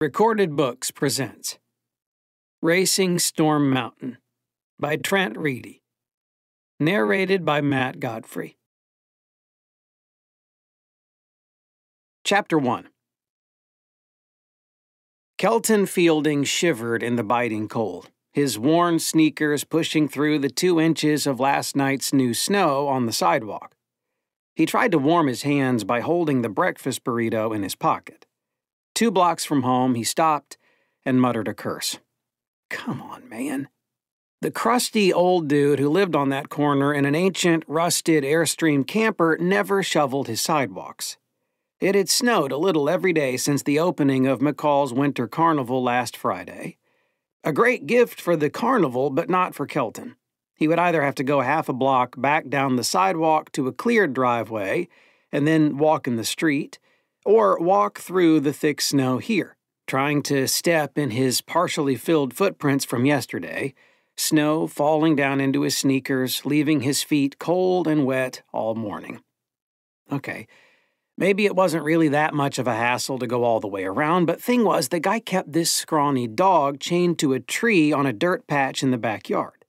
Recorded Books presents Racing Storm Mountain by Trent Reedy. Narrated by Matt Godfrey. Chapter 1 Kelton Fielding shivered in the biting cold, his worn sneakers pushing through the two inches of last night's new snow on the sidewalk. He tried to warm his hands by holding the breakfast burrito in his pocket. Two blocks from home, he stopped and muttered a curse. Come on, man. The crusty old dude who lived on that corner in an ancient, rusted Airstream camper never shoveled his sidewalks. It had snowed a little every day since the opening of McCall's Winter Carnival last Friday. A great gift for the carnival, but not for Kelton. He would either have to go half a block back down the sidewalk to a cleared driveway and then walk in the street, or walk through the thick snow here, trying to step in his partially filled footprints from yesterday, snow falling down into his sneakers, leaving his feet cold and wet all morning. Okay, maybe it wasn't really that much of a hassle to go all the way around, but thing was, the guy kept this scrawny dog chained to a tree on a dirt patch in the backyard.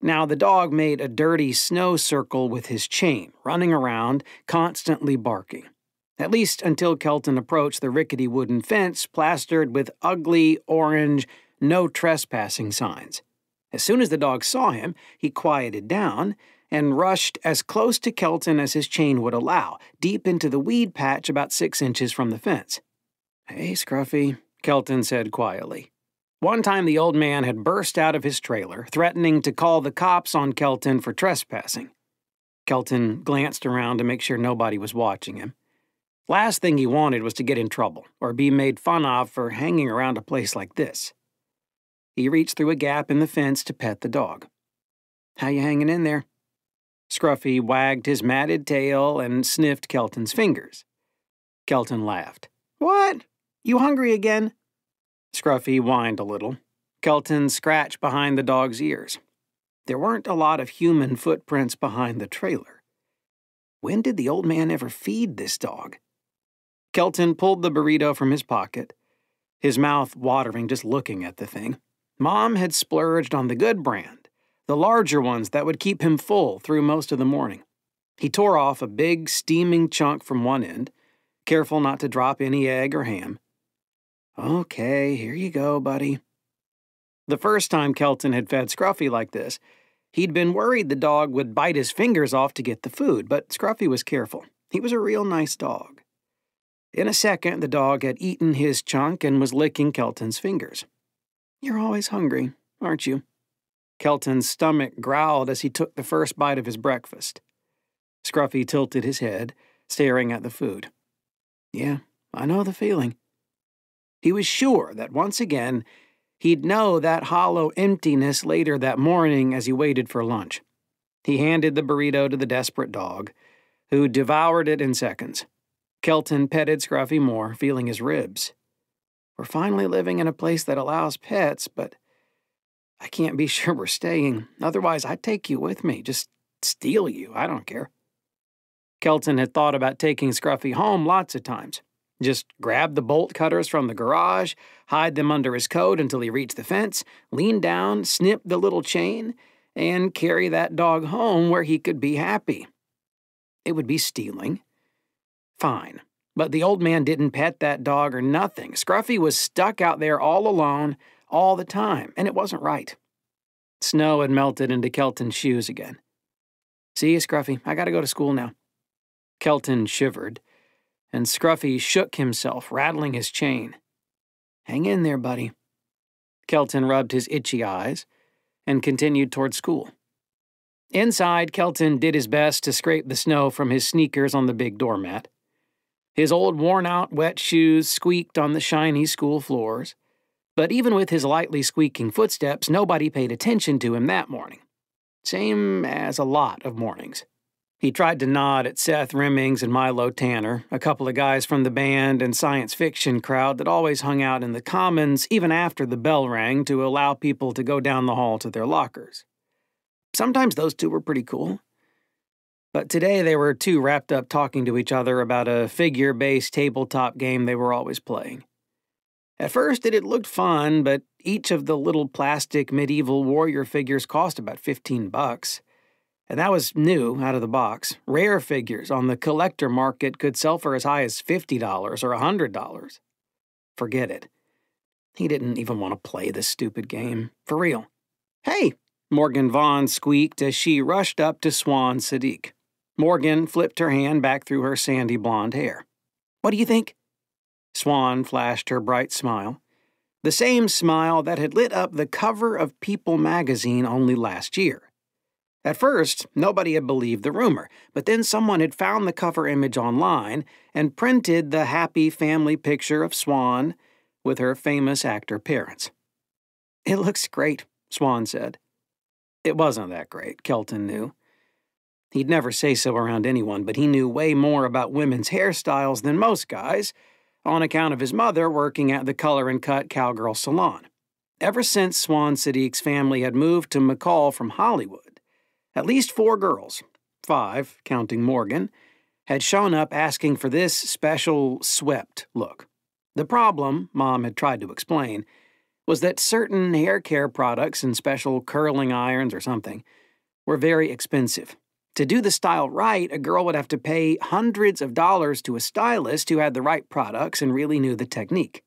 Now, the dog made a dirty snow circle with his chain, running around, constantly barking at least until Kelton approached the rickety wooden fence plastered with ugly, orange, no trespassing signs. As soon as the dog saw him, he quieted down and rushed as close to Kelton as his chain would allow, deep into the weed patch about six inches from the fence. Hey, Scruffy, Kelton said quietly. One time the old man had burst out of his trailer, threatening to call the cops on Kelton for trespassing. Kelton glanced around to make sure nobody was watching him. Last thing he wanted was to get in trouble or be made fun of for hanging around a place like this. He reached through a gap in the fence to pet the dog. How you hanging in there? Scruffy wagged his matted tail and sniffed Kelton's fingers. Kelton laughed. What? You hungry again? Scruffy whined a little. Kelton scratched behind the dog's ears. There weren't a lot of human footprints behind the trailer. When did the old man ever feed this dog? Kelton pulled the burrito from his pocket, his mouth watering just looking at the thing. Mom had splurged on the good brand, the larger ones that would keep him full through most of the morning. He tore off a big, steaming chunk from one end, careful not to drop any egg or ham. Okay, here you go, buddy. The first time Kelton had fed Scruffy like this, he'd been worried the dog would bite his fingers off to get the food, but Scruffy was careful. He was a real nice dog. In a second, the dog had eaten his chunk and was licking Kelton's fingers. You're always hungry, aren't you? Kelton's stomach growled as he took the first bite of his breakfast. Scruffy tilted his head, staring at the food. Yeah, I know the feeling. He was sure that once again he'd know that hollow emptiness later that morning as he waited for lunch. He handed the burrito to the desperate dog, who devoured it in seconds. Kelton petted Scruffy more, feeling his ribs. We're finally living in a place that allows pets, but I can't be sure we're staying. Otherwise, I'd take you with me. Just steal you. I don't care. Kelton had thought about taking Scruffy home lots of times. Just grab the bolt cutters from the garage, hide them under his coat until he reached the fence, lean down, snip the little chain, and carry that dog home where he could be happy. It would be stealing, Fine. But the old man didn't pet that dog or nothing. Scruffy was stuck out there all alone, all the time, and it wasn't right. Snow had melted into Kelton's shoes again. See you, Scruffy. I gotta go to school now. Kelton shivered, and Scruffy shook himself, rattling his chain. Hang in there, buddy. Kelton rubbed his itchy eyes and continued toward school. Inside, Kelton did his best to scrape the snow from his sneakers on the big doormat. His old worn out wet shoes squeaked on the shiny school floors. But even with his lightly squeaking footsteps, nobody paid attention to him that morning. Same as a lot of mornings. He tried to nod at Seth Rimmings and Milo Tanner, a couple of guys from the band and science fiction crowd that always hung out in the commons even after the bell rang to allow people to go down the hall to their lockers. Sometimes those two were pretty cool. But today they were too wrapped up talking to each other about a figure based tabletop game they were always playing. At first, it had looked fun, but each of the little plastic medieval warrior figures cost about 15 bucks. And that was new out of the box. Rare figures on the collector market could sell for as high as $50 or $100. Forget it. He didn't even want to play this stupid game. For real. Hey, Morgan Vaughn squeaked as she rushed up to Swann Siddiq. Morgan flipped her hand back through her sandy blonde hair. What do you think? Swann flashed her bright smile. The same smile that had lit up the cover of People magazine only last year. At first, nobody had believed the rumor, but then someone had found the cover image online and printed the happy family picture of Swann with her famous actor parents. It looks great, Swann said. It wasn't that great, Kelton knew. He'd never say so around anyone, but he knew way more about women's hairstyles than most guys, on account of his mother working at the color and cut cowgirl salon. Ever since Swann Siddiq's family had moved to McCall from Hollywood, at least four girls, five, counting Morgan, had shown up asking for this special swept look. The problem, Mom had tried to explain, was that certain hair care products and special curling irons or something were very expensive to do the style right, a girl would have to pay hundreds of dollars to a stylist who had the right products and really knew the technique.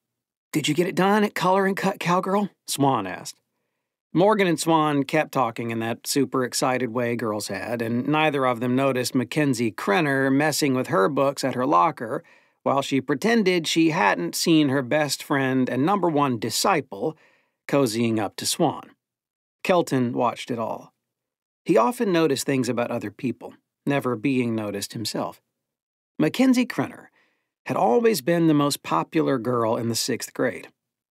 Did you get it done at Color and Cut Cowgirl? Swann asked. Morgan and Swann kept talking in that super excited way girls had, and neither of them noticed Mackenzie Krenner messing with her books at her locker while she pretended she hadn't seen her best friend and number one disciple cozying up to Swann. Kelton watched it all. He often noticed things about other people, never being noticed himself. Mackenzie Krenner had always been the most popular girl in the sixth grade.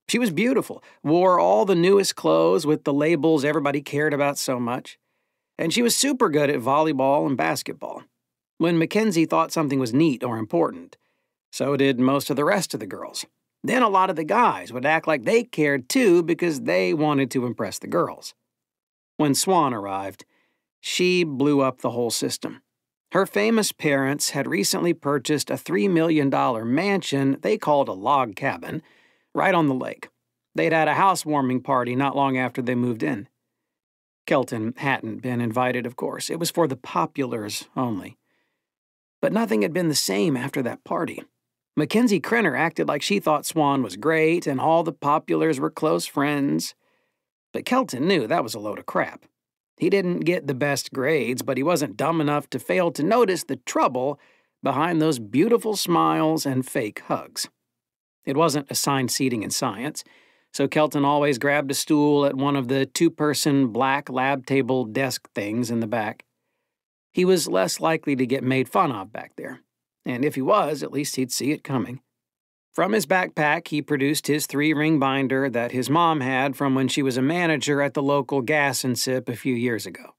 She was beautiful, wore all the newest clothes with the labels everybody cared about so much, and she was super good at volleyball and basketball. When Mackenzie thought something was neat or important, so did most of the rest of the girls. Then a lot of the guys would act like they cared too because they wanted to impress the girls. When Swann arrived, she blew up the whole system. Her famous parents had recently purchased a $3 million mansion they called a log cabin right on the lake. They'd had a housewarming party not long after they moved in. Kelton hadn't been invited, of course. It was for the populars only. But nothing had been the same after that party. Mackenzie Krenner acted like she thought Swann was great and all the populars were close friends. But Kelton knew that was a load of crap. He didn't get the best grades, but he wasn't dumb enough to fail to notice the trouble behind those beautiful smiles and fake hugs. It wasn't assigned seating in science, so Kelton always grabbed a stool at one of the two person black lab table desk things in the back. He was less likely to get made fun of back there, and if he was, at least he'd see it coming. From his backpack, he produced his three ring binder that his mom had from when she was a manager at the local gas and sip a few years ago.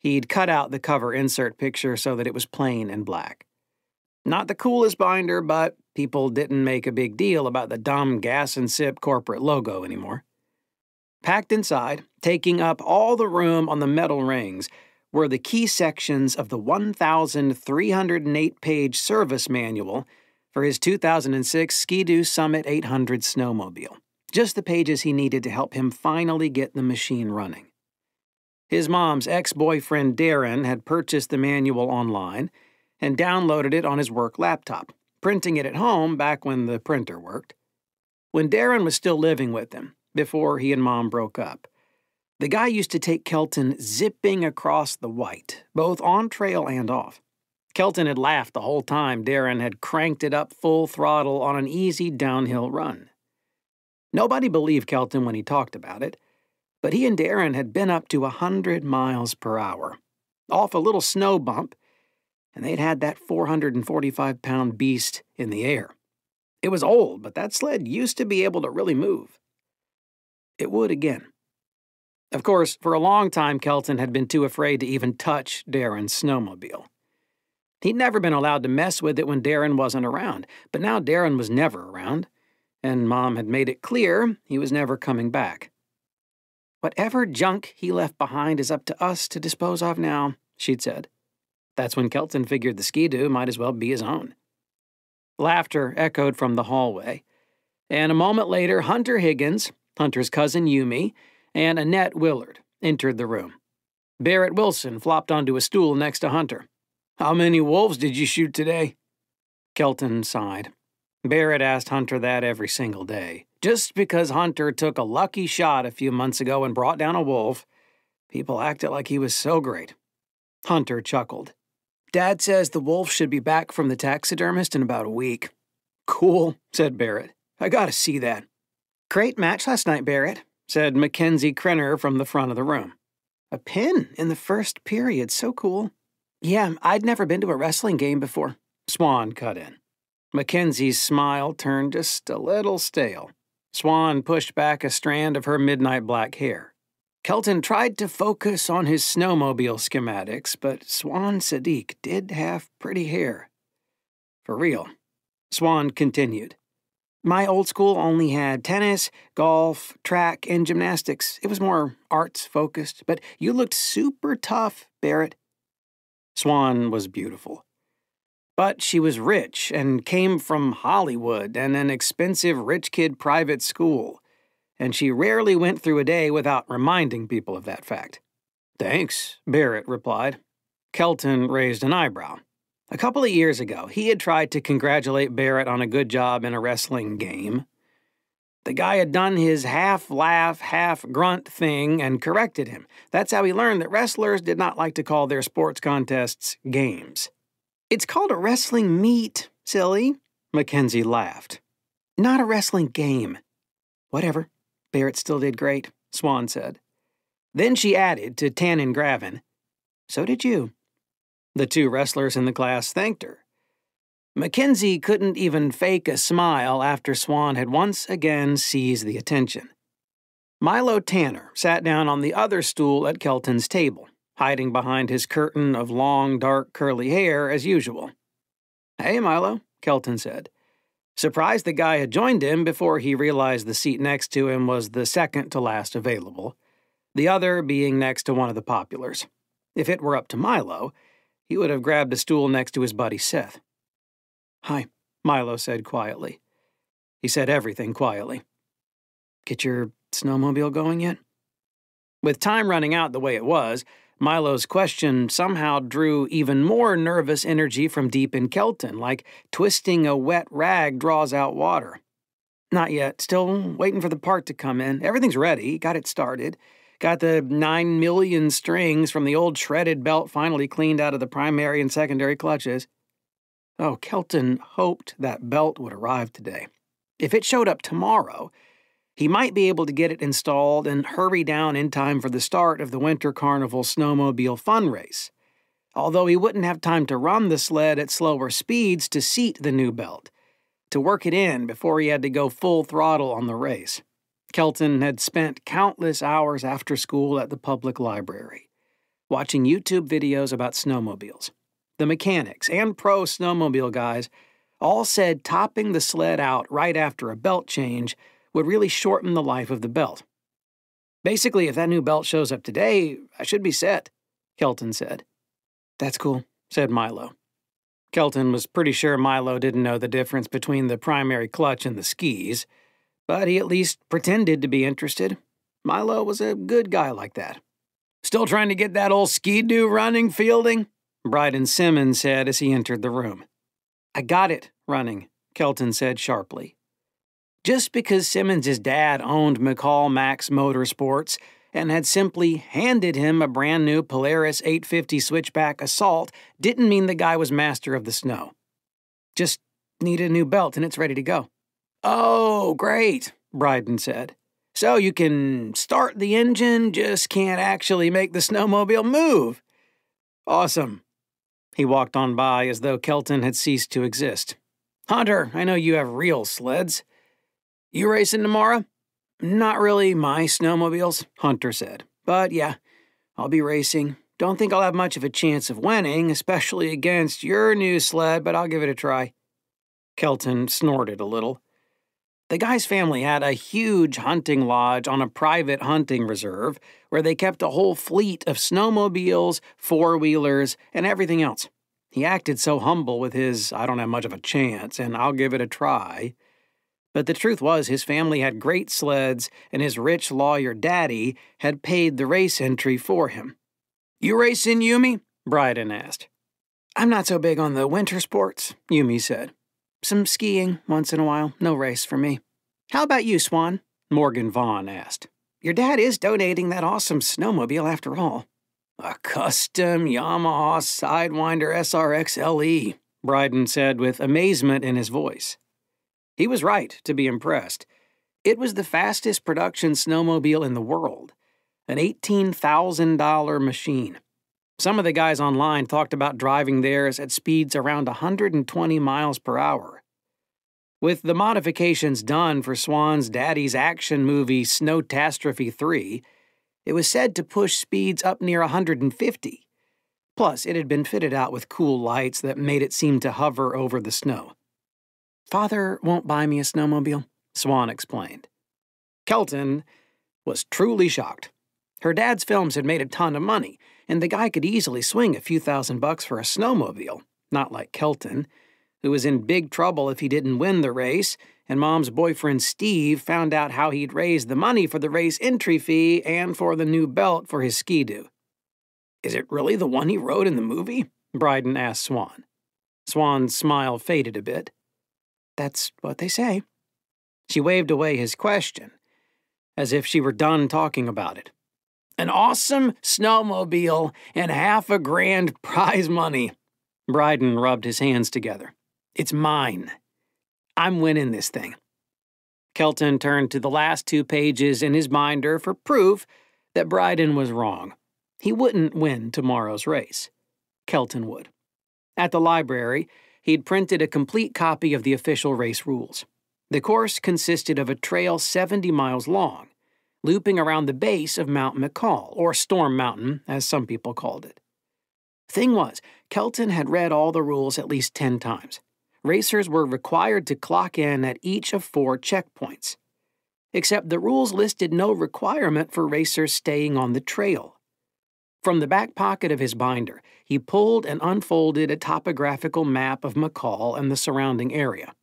He'd cut out the cover insert picture so that it was plain and black. Not the coolest binder, but people didn't make a big deal about the dumb gas and sip corporate logo anymore. Packed inside, taking up all the room on the metal rings, were the key sections of the 1,308 page service manual for his 2006 Ski-Doo Summit 800 snowmobile. Just the pages he needed to help him finally get the machine running. His mom's ex boyfriend Darren had purchased the manual online and downloaded it on his work laptop, printing it at home back when the printer worked. When Darren was still living with them, before he and mom broke up, the guy used to take Kelton zipping across the white, both on trail and off. Kelton had laughed the whole time Darren had cranked it up full throttle on an easy downhill run. Nobody believed Kelton when he talked about it, but he and Darren had been up to a hundred miles per hour, off a little snow bump, and they'd had that 445 pound beast in the air. It was old, but that sled used to be able to really move. It would again. Of course, for a long time, Kelton had been too afraid to even touch Darren's snowmobile. He'd never been allowed to mess with it when Darren wasn't around, but now Darren was never around, and Mom had made it clear he was never coming back. Whatever junk he left behind is up to us to dispose of now, she'd said. That's when Kelton figured the ski-doo might as well be his own. Laughter echoed from the hallway, And a moment later, Hunter Higgins, Hunter's cousin Yumi, and Annette Willard entered the room. Barrett Wilson flopped onto a stool next to Hunter. How many wolves did you shoot today? Kelton sighed. Barrett asked Hunter that every single day. Just because Hunter took a lucky shot a few months ago and brought down a wolf, people acted like he was so great. Hunter chuckled. Dad says the wolf should be back from the taxidermist in about a week. Cool, said Barrett. I gotta see that. Great match last night, Barrett, said Mackenzie Krenner from the front of the room. A pin in the first period, so cool. Yeah, um, I'd never been to a wrestling game before. Swann cut in. Mackenzie's smile turned just a little stale. Swann pushed back a strand of her midnight black hair. Kelton tried to focus on his snowmobile schematics, but Swann Siddiq did have pretty hair. For real. Swann continued. My old school only had tennis, golf, track, and gymnastics. It was more arts focused, but you looked super tough, Barrett. Swann was beautiful. But she was rich and came from Hollywood and an expensive rich kid private school and she rarely went through a day without reminding people of that fact. Thanks, Barrett replied. Kelton raised an eyebrow. A couple of years ago, he had tried to congratulate Barrett on a good job in a wrestling game. The guy had done his half laugh, half grunt thing and corrected him. That's how he learned that wrestlers did not like to call their sports contests games. It's called a wrestling meet, silly, Mackenzie laughed. Not a wrestling game. Whatever. Barrett still did great, Swann said. Then she added to Tannen Gravin, So did you. The two wrestlers in the class thanked her. Mackenzie couldn't even fake a smile after Swann had once again seized the attention. Milo Tanner sat down on the other stool at Kelton's table, hiding behind his curtain of long, dark, curly hair as usual. Hey, Milo, Kelton said. Surprised the guy had joined him before he realized the seat next to him was the second to last available, the other being next to one of the populars. If it were up to Milo, he would have grabbed a stool next to his buddy Seth. Hi, Milo said quietly. He said everything quietly. Get your snowmobile going yet? With time running out the way it was, Milo's question somehow drew even more nervous energy from deep in Kelton, like twisting a wet rag draws out water. Not yet. Still waiting for the part to come in. Everything's ready. Got it started. Got the nine million strings from the old shredded belt finally cleaned out of the primary and secondary clutches. Oh, Kelton hoped that belt would arrive today. If it showed up tomorrow, he might be able to get it installed and hurry down in time for the start of the Winter Carnival Snowmobile Fun Race. Although he wouldn't have time to run the sled at slower speeds to seat the new belt, to work it in before he had to go full throttle on the race. Kelton had spent countless hours after school at the public library, watching YouTube videos about snowmobiles. The mechanics and pro snowmobile guys all said topping the sled out right after a belt change would really shorten the life of the belt. Basically, if that new belt shows up today, I should be set, Kelton said. That's cool, said Milo. Kelton was pretty sure Milo didn't know the difference between the primary clutch and the skis, but he at least pretended to be interested. Milo was a good guy like that. Still trying to get that old ski-doo running, Fielding? Bryden Simmons said as he entered the room. I got it running, Kelton said sharply. Just because Simmons's dad owned McCall Max Motorsports and had simply handed him a brand new Polaris 850 switchback assault didn't mean the guy was master of the snow. Just need a new belt and it's ready to go. Oh, great, Bryden said. So you can start the engine, just can't actually make the snowmobile move. Awesome. He walked on by as though Kelton had ceased to exist. Hunter, I know you have real sleds. You racing tomorrow? Not really my snowmobiles, Hunter said. But yeah, I'll be racing. Don't think I'll have much of a chance of winning, especially against your new sled, but I'll give it a try. Kelton snorted a little. The guy's family had a huge hunting lodge on a private hunting reserve where they kept a whole fleet of snowmobiles, four wheelers, and everything else. He acted so humble with his, I don't have much of a chance, and I'll give it a try But the truth was, his family had great sleds, and his rich lawyer daddy had paid the race entry for him. You racing, Yumi? Bryden asked. I'm not so big on the winter sports, Yumi said. Some skiing once in a while, no race for me. How about you, Swann? Morgan Vaughn asked. Your dad is donating that awesome snowmobile after all. A custom Yamaha Sidewinder SRX LE, Bryden said with amazement in his voice. He was right to be impressed. It was the fastest production snowmobile in the world, an $18,000 machine. Some of the guys online talked about driving theirs at speeds around 120 miles per hour. With the modifications done for Swann's daddy's action movie Snowtastrophe 3, it was said to push speeds up near 150. Plus, it had been fitted out with cool lights that made it seem to hover over the snow. Father won't buy me a snowmobile, Swann explained. Kelton was truly shocked. Her dad's films had made a ton of money, and the guy could easily swing a few thousand bucks for a snowmobile, not like Kelton, who was in big trouble if he didn't win the race, and Mom's boyfriend Steve found out how he'd raised the money for the race entry fee and for the new belt for his ski-doo. Is it really the one he rode in the movie? Bryden asked Swann. Swann's smile faded a bit. That's what they say. She waved away his question, as if she were done talking about it. An awesome snowmobile and half a grand prize money. Bryden rubbed his hands together. It's mine. I'm winning this thing. Kelton turned to the last two pages in his binder for proof that Bryden was wrong. He wouldn't win tomorrow's race. Kelton would. At the library, he'd printed a complete copy of the official race rules. The course consisted of a trail 70 miles long, looping around the base of Mount McCall, or Storm Mountain, as some people called it. Thing was, Kelton had read all the rules at least 10 times. Racers were required to clock in at each of four checkpoints. Except the rules listed no requirement for racers staying on the trail. From the back pocket of his binder, he pulled and unfolded a topographical map of McCall and the surrounding area.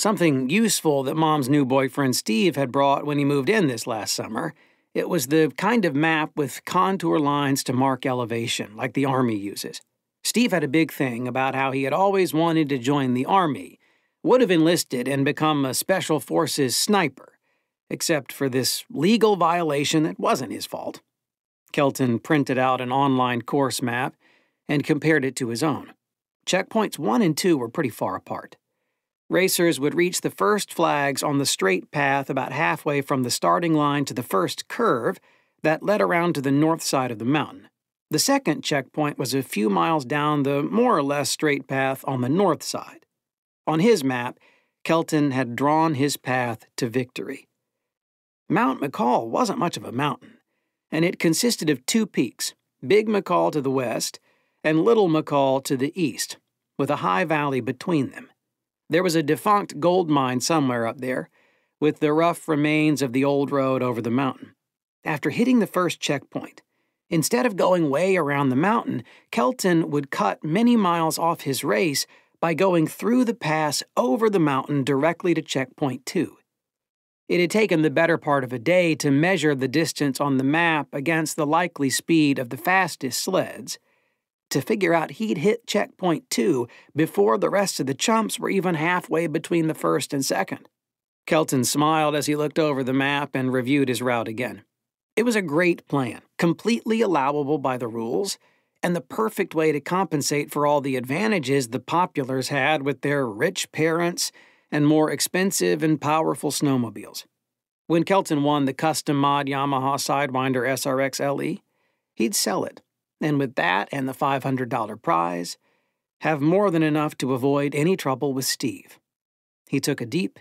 Something useful that Mom's new boyfriend Steve had brought when he moved in this last summer. It was the kind of map with contour lines to mark elevation, like the Army uses. Steve had a big thing about how he had always wanted to join the Army, would have enlisted and become a Special Forces sniper, except for this legal violation that wasn't his fault. Kelton printed out an online course map and compared it to his own. Checkpoints 1 and 2 were pretty far apart. Racers would reach the first flags on the straight path about halfway from the starting line to the first curve that led around to the north side of the mountain. The second checkpoint was a few miles down the more or less straight path on the north side. On his map, Kelton had drawn his path to victory. Mount McCall wasn't much of a mountain and it consisted of two peaks Big McCall to the west and Little McCall to the east, with a high valley between them. There was a defunct gold mine somewhere up there, with the rough remains of the old road over the mountain. After hitting the first checkpoint, instead of going way around the mountain, Kelton would cut many miles off his race by going through the pass over the mountain directly to checkpoint 2. It had taken the better part of a day to measure the distance on the map against the likely speed of the fastest sleds, to figure out he'd hit checkpoint two before the rest of the chumps were even halfway between the first and second. Kelton smiled as he looked over the map and reviewed his route again. It was a great plan, completely allowable by the rules, and the perfect way to compensate for all the advantages the populars had with their rich parents and more expensive and powerful snowmobiles. When Kelton won the custom mod Yamaha Sidewinder SRX LE, he'd sell it, and with that and the $500 prize, have more than enough to avoid any trouble with Steve. He took a deep,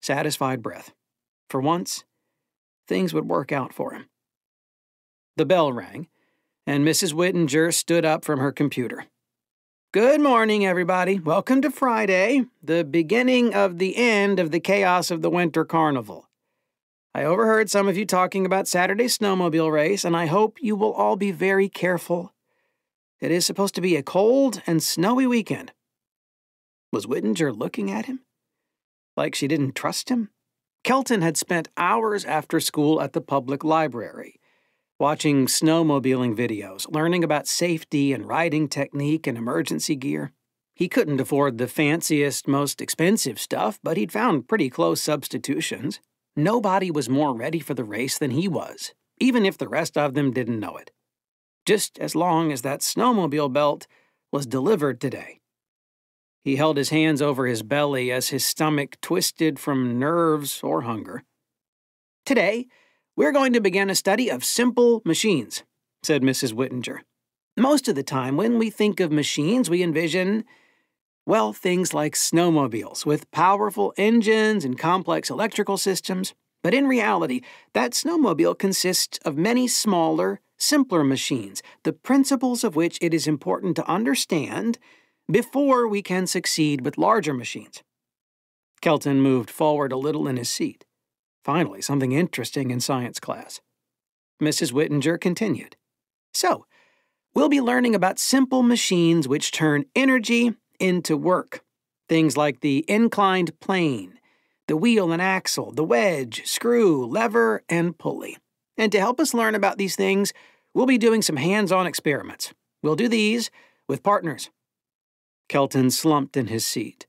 satisfied breath. For once, things would work out for him. The bell rang, and Mrs. Whittinger stood up from her computer. Good morning, everybody. Welcome to Friday, the beginning of the end of the chaos of the Winter Carnival. I overheard some of you talking about Saturday's snowmobile race, and I hope you will all be very careful. It is supposed to be a cold and snowy weekend. Was Whittinger looking at him? Like she didn't trust him? Kelton had spent hours after school at the public library, watching snowmobiling videos, learning about safety and riding technique and emergency gear. He couldn't afford the fanciest, most expensive stuff, but he'd found pretty close substitutions. Nobody was more ready for the race than he was, even if the rest of them didn't know it. Just as long as that snowmobile belt was delivered today. He held his hands over his belly as his stomach twisted from nerves or hunger. Today, we're going to begin a study of simple machines, said Mrs. Whittinger. Most of the time, when we think of machines, we envision, well, things like snowmobiles with powerful engines and complex electrical systems. But in reality, that snowmobile consists of many smaller, simpler machines, the principles of which it is important to understand before we can succeed with larger machines. Kelton moved forward a little in his seat. Finally, something interesting in science class. Mrs. Whittinger continued. So, we'll be learning about simple machines which turn energy into work. Things like the inclined plane, the wheel and axle, the wedge, screw, lever, and pulley. And to help us learn about these things, we'll be doing some hands on experiments. We'll do these with partners. Kelton slumped in his seat,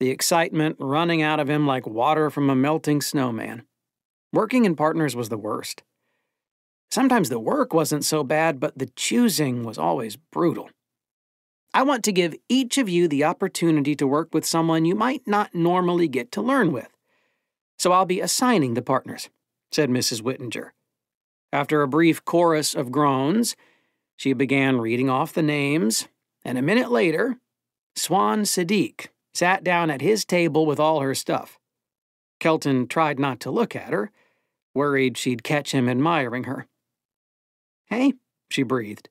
the excitement running out of him like water from a melting snowman. Working in partners was the worst. Sometimes the work wasn't so bad, but the choosing was always brutal. I want to give each of you the opportunity to work with someone you might not normally get to learn with. So I'll be assigning the partners, said Mrs. Whittinger. After a brief chorus of groans, she began reading off the names, and a minute later, Swann Siddiq sat down at his table with all her stuff. Kelton tried not to look at her, worried she'd catch him admiring her. Hey, she breathed.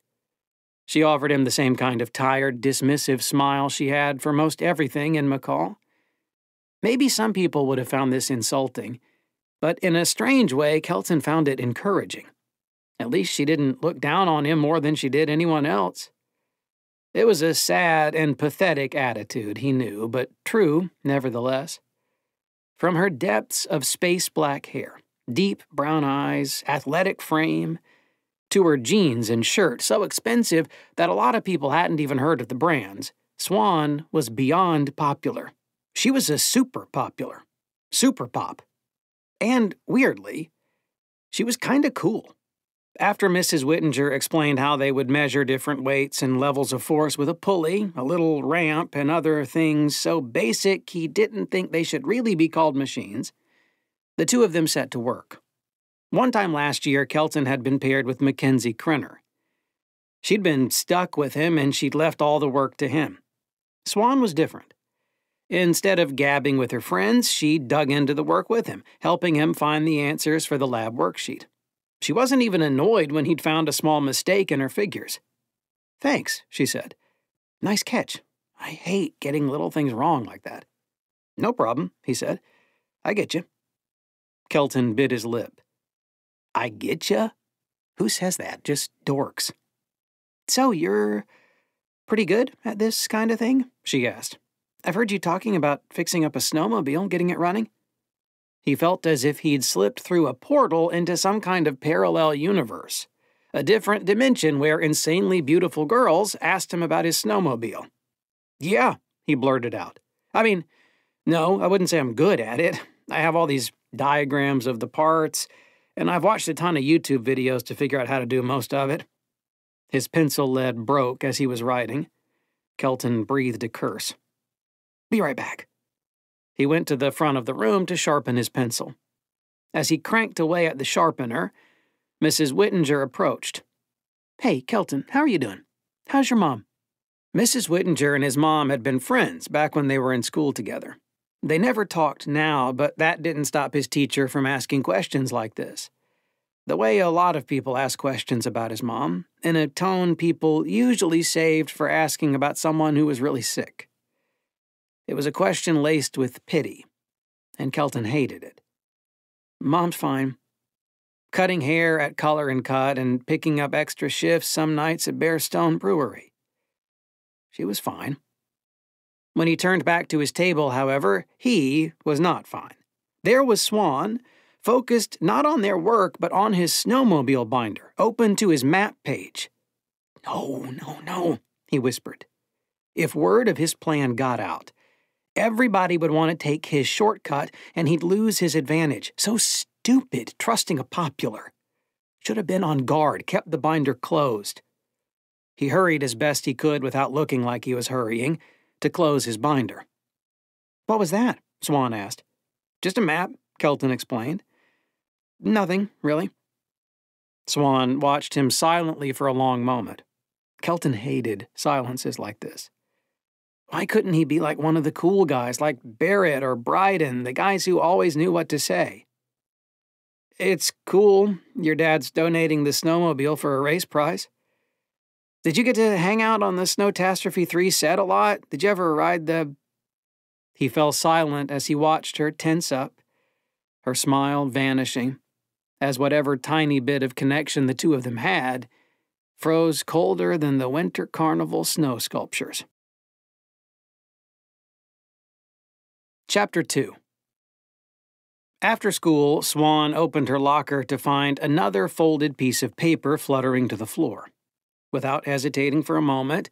She offered him the same kind of tired, dismissive smile she had for most everything in McCall. Maybe some people would have found this insulting, but in a strange way, Kelton found it encouraging. At least she didn't look down on him more than she did anyone else. It was a sad and pathetic attitude, he knew, but true, nevertheless. From her depths of space black hair, deep brown eyes, athletic frame, to her jeans and shirt, so expensive that a lot of people hadn't even heard of the brands, Swann was beyond popular. She was a super popular. Super pop. And, weirdly, she was kinda cool. After Mrs. Whittinger explained how they would measure different weights and levels of force with a pulley, a little ramp, and other things so basic he didn't think they should really be called machines, the two of them set to work. One time last year, Kelton had been paired with Mackenzie Krenner. She'd been stuck with him and she'd left all the work to him. Swann was different. Instead of gabbing with her friends, she dug into the work with him, helping him find the answers for the lab worksheet. She wasn't even annoyed when he'd found a small mistake in her figures. Thanks, she said. Nice catch. I hate getting little things wrong like that. No problem, he said. I get you. Kelton bit his lip. I get you? Who says that? Just dorks. So you're pretty good at this kind of thing? she asked. I've heard you talking about fixing up a snowmobile, getting it running. He felt as if he'd slipped through a portal into some kind of parallel universe, a different dimension where insanely beautiful girls asked him about his snowmobile. Yeah, he blurted out. I mean, no, I wouldn't say I'm good at it. I have all these diagrams of the parts, and I've watched a ton of YouTube videos to figure out how to do most of it. His pencil lead broke as he was writing. Kelton breathed a curse. Be right back. He went to the front of the room to sharpen his pencil. As he cranked away at the sharpener, Mrs. Whittinger approached. Hey, Kelton, how are you doing? How's your mom? Mrs. Whittinger and his mom had been friends back when they were in school together. They never talked now, but that didn't stop his teacher from asking questions like this. The way a lot of people ask questions about his mom, in a tone people usually saved for asking about someone who was really sick. It was a question laced with pity, and Kelton hated it. Mom's fine. Cutting hair at Color and Cut and picking up extra shifts some nights at Bearstone Brewery. She was fine. When he turned back to his table, however, he was not fine. There was Swann, focused not on their work but on his snowmobile binder, open to his map page. No, no, no, he whispered. If word of his plan got out, everybody would want to take his shortcut and he'd lose his advantage. So stupid, trusting a popular. Should have been on guard, kept the binder closed. He hurried as best he could without looking like he was hurrying to close his binder. What was that? Swann asked. Just a map, Kelton explained. Nothing, really. Swann watched him silently for a long moment. Kelton hated silences like this. Why couldn't he be like one of the cool guys, like Barrett or Bryden, the guys who always knew what to say? It's cool. Your dad's donating the snowmobile for a race prize. Did you get to hang out on the Snowtastrophe 3 set a lot? Did you ever ride the. He fell silent as he watched her tense up, her smile vanishing, as whatever tiny bit of connection the two of them had froze colder than the winter carnival snow sculptures. Chapter 2 After school, Swann opened her locker to find another folded piece of paper fluttering to the floor. Without hesitating for a moment,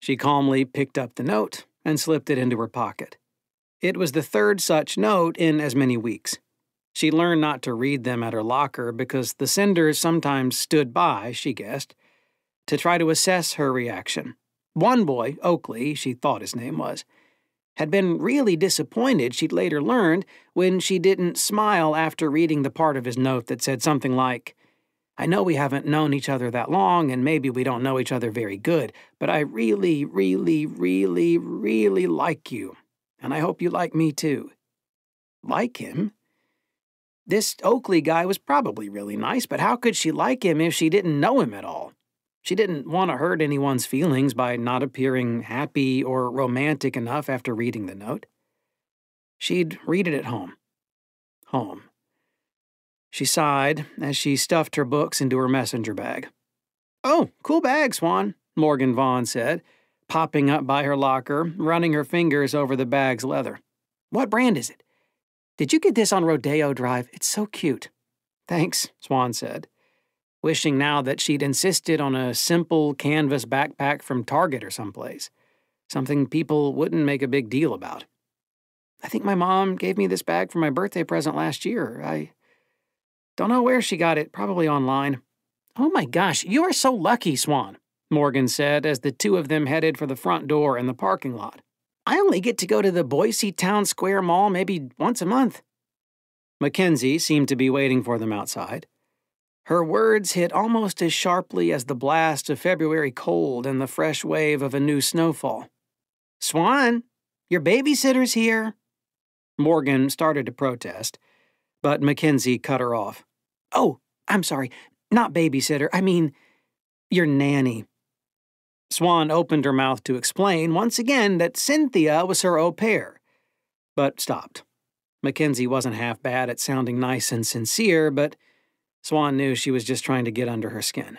she calmly picked up the note and slipped it into her pocket. It was the third such note in as many weeks. She learned not to read them at her locker because the senders sometimes stood by, she guessed, to try to assess her reaction. One boy, Oakley, she thought his name was, had been really disappointed, she'd later learned, when she didn't smile after reading the part of his note that said something like, I know we haven't known each other that long, and maybe we don't know each other very good, but I really, really, really, really like you, and I hope you like me too. Like him? This Oakley guy was probably really nice, but how could she like him if she didn't know him at all? She didn't want to hurt anyone's feelings by not appearing happy or romantic enough after reading the note. She'd read it at home. Home. She sighed as she stuffed her books into her messenger bag. Oh, cool bag, Swann, Morgan Vaughn said, popping up by her locker, running her fingers over the bag's leather. What brand is it? Did you get this on Rodeo Drive? It's so cute. Thanks, Swann said wishing now that she'd insisted on a simple canvas backpack from Target or someplace, something people wouldn't make a big deal about. I think my mom gave me this bag for my birthday present last year. I don't know where she got it, probably online. Oh my gosh, you are so lucky, Swann, Morgan said as the two of them headed for the front door and the parking lot. I only get to go to the Boise Town Square Mall maybe once a month. Mackenzie seemed to be waiting for them outside. Her words hit almost as sharply as the blast of February cold and the fresh wave of a new snowfall. Swann, your babysitter's here. Morgan started to protest, but Mackenzie cut her off. Oh, I'm sorry, not babysitter, I mean, your nanny. Swann opened her mouth to explain once again that Cynthia was her au pair, but stopped. Mackenzie wasn't half bad at sounding nice and sincere, but Swann knew she was just trying to get under her skin.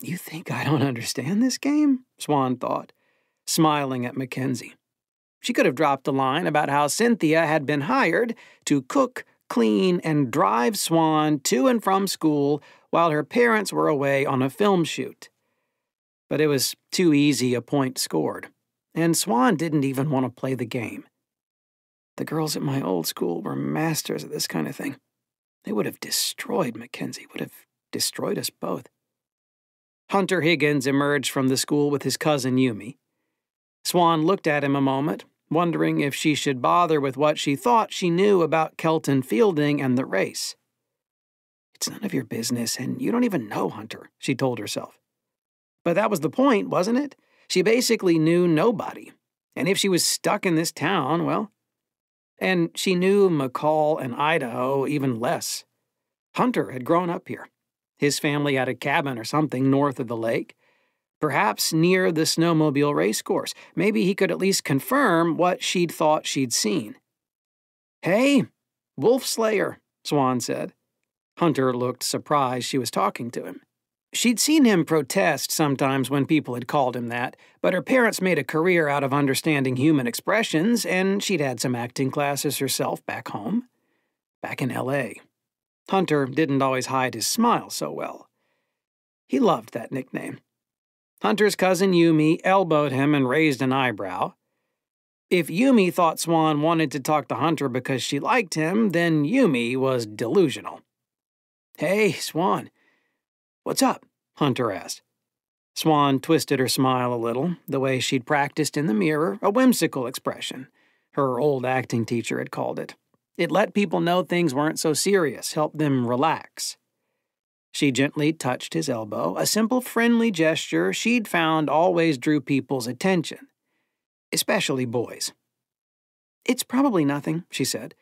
You think I don't understand this game? Swann thought, smiling at Mackenzie. She could have dropped a line about how Cynthia had been hired to cook, clean, and drive Swann to and from school while her parents were away on a film shoot. But it was too easy a point scored, and Swann didn't even want to play the game. The girls at my old school were masters at this kind of thing. They would have destroyed Mackenzie, would have destroyed us both. Hunter Higgins emerged from the school with his cousin Yumi. Swann looked at him a moment, wondering if she should bother with what she thought she knew about Kelton Fielding and the race. It's none of your business, and you don't even know Hunter, she told herself. But that was the point, wasn't it? She basically knew nobody. And if she was stuck in this town, well, and she knew McCall and Idaho even less. Hunter had grown up here. His family had a cabin or something north of the lake, perhaps near the snowmobile racecourse. Maybe he could at least confirm what she'd thought she'd seen. Hey, Wolf Slayer, Swann said. Hunter looked surprised she was talking to him. She'd seen him protest sometimes when people had called him that, but her parents made a career out of understanding human expressions, and she'd had some acting classes herself back home. back in L.A. Hunter didn't always hide his smile so well. He loved that nickname. Hunter's cousin Yumi elbowed him and raised an eyebrow. If Yumi thought Swann wanted to talk to Hunter because she liked him, then Yumi was delusional. Hey, Swann. What's up? Hunter asked. Swann twisted her smile a little, the way she'd practiced in the mirror, a whimsical expression. Her old acting teacher had called it. It let people know things weren't so serious, helped them relax. She gently touched his elbow, a simple friendly gesture she'd found always drew people's attention, especially boys. It's probably nothing, she said,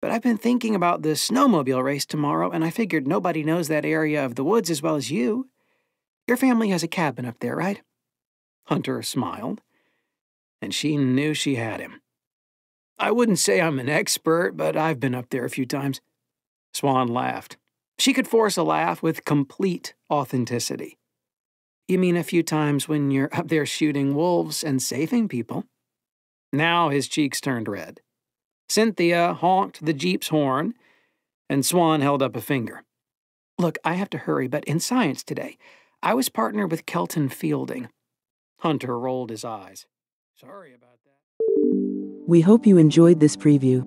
but I've been thinking about the snowmobile race tomorrow, and I figured nobody knows that area of the woods as well as you. Your family has a cabin up there, right? Hunter smiled, and she knew she had him. I wouldn't say I'm an expert, but I've been up there a few times. Swann laughed. She could force a laugh with complete authenticity. You mean a few times when you're up there shooting wolves and saving people? Now his cheeks turned red. Cynthia honked the Jeep's horn, and Swann held up a finger. Look, I have to hurry, but in science today, I was partnered with Kelton Fielding. Hunter rolled his eyes. Sorry about that. We hope you enjoyed this preview.